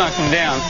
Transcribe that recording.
knock them down.